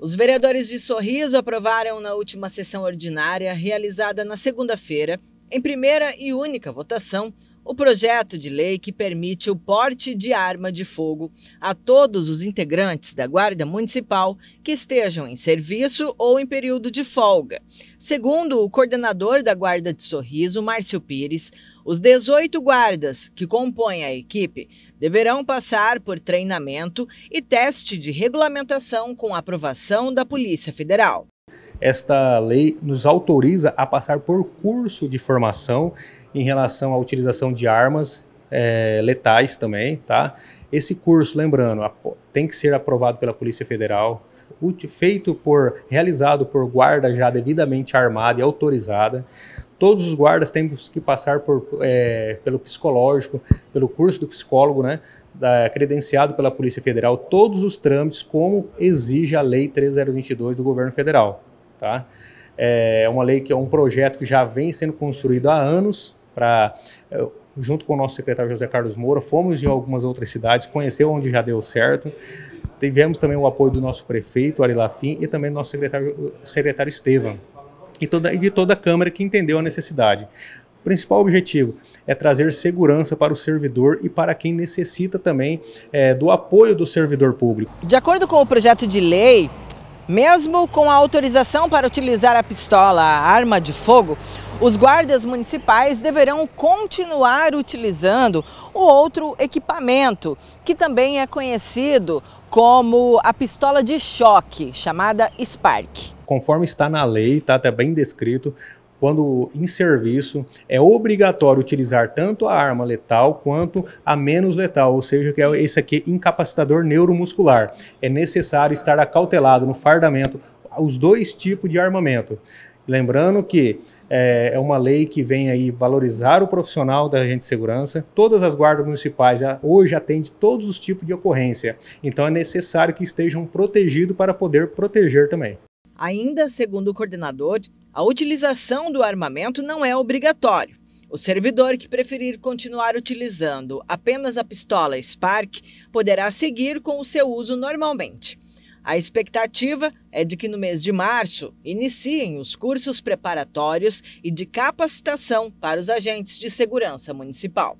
Os vereadores de Sorriso aprovaram na última sessão ordinária, realizada na segunda-feira, em primeira e única votação, o projeto de lei que permite o porte de arma de fogo a todos os integrantes da Guarda Municipal que estejam em serviço ou em período de folga. Segundo o coordenador da Guarda de Sorriso, Márcio Pires, os 18 guardas que compõem a equipe deverão passar por treinamento e teste de regulamentação com aprovação da Polícia Federal. Esta lei nos autoriza a passar por curso de formação em relação à utilização de armas é, letais também, tá? Esse curso, lembrando, tem que ser aprovado pela Polícia Federal, feito por, realizado por guarda já devidamente armada e autorizada. Todos os guardas têm que passar por, é, pelo psicológico, pelo curso do psicólogo, né? Da, credenciado pela Polícia Federal, todos os trâmites, como exige a Lei 3022 do Governo Federal. Tá? É uma lei que é um projeto que já vem sendo construído há anos para é, junto com o nosso secretário José Carlos Moura, fomos em algumas outras cidades, conheceu onde já deu certo. Tivemos também o apoio do nosso prefeito, Ari Lafim, e também do nosso secretário, secretário Estevam e, e de toda a Câmara que entendeu a necessidade. O principal objetivo é trazer segurança para o servidor e para quem necessita também é, do apoio do servidor público. De acordo com o projeto de lei, mesmo com a autorização para utilizar a pistola, a arma de fogo, os guardas municipais deverão continuar utilizando o outro equipamento, que também é conhecido como a pistola de choque, chamada Spark. Conforme está na lei, está até bem descrito, quando em serviço, é obrigatório utilizar tanto a arma letal quanto a menos letal, ou seja, que é esse aqui incapacitador neuromuscular. É necessário estar acautelado no fardamento os dois tipos de armamento. Lembrando que é, é uma lei que vem aí valorizar o profissional da agente de segurança. Todas as guardas municipais hoje atendem todos os tipos de ocorrência. Então é necessário que estejam protegidos para poder proteger também. Ainda segundo o coordenador, a utilização do armamento não é obrigatório. O servidor que preferir continuar utilizando apenas a pistola Spark poderá seguir com o seu uso normalmente. A expectativa é de que no mês de março iniciem os cursos preparatórios e de capacitação para os agentes de segurança municipal.